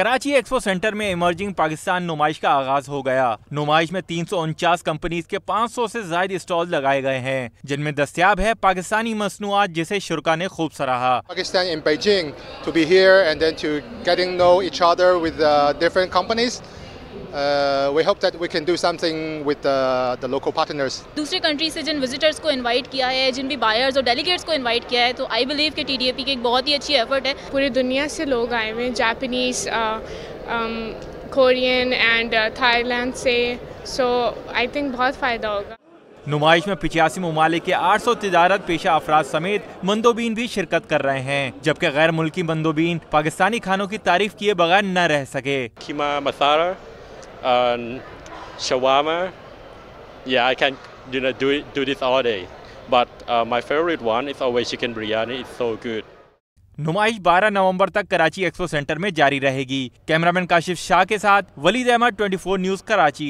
Karachi expo centre में emerging Pakistan नुमाइश का आगाज़ हो गया नुमाइश में तीन सौ उनचास कंपनीज़ के 500 से जायद स्टॉल लगाए गए हैं जिनमें दस्तियाब है पाकिस्तानी मसनुआत जिसे शुरा ने खूब सराहा Pakistan in Beijing to be here and then to getting know each other with different. Uh, we hope that we can do something with uh, the local partners. दूसरे कंट्री से जिन विजिटर्स को इनवाइट किया है जिन भी buyers और delegates को invite किया है तो आई बिलीव कि टीडीएपी की एक बहुत ही अच्छी एफर्ट है। पूरी दुनिया से लोग आए हुए हैं जापानीज कोरियन एंड थाईलैंड से। सो आई थिंक बहुत फ़ायदा होगा। नुमाइश में पिचासी ममालिक के 800 तजारत पेशा अफराद समेत मंदोबीन भी शिरकत कर रहे हैं जबकि गैर मुल्की मंदोबीन पाकिस्तानी खानों की तारीफ़ किए बगैर न रह सके। Kima masala, and shawarma. Yeah, I can you know do it, do this all day. But uh, my favorite one is always chicken biryani. It's so good. नुमाइश 12 नवंबर तक कराची एक्सपो सेंटर में जारी रहेगी कैमरामैन काशिफ शाह के साथ वलीद अहमद 24 न्यूज़ कराची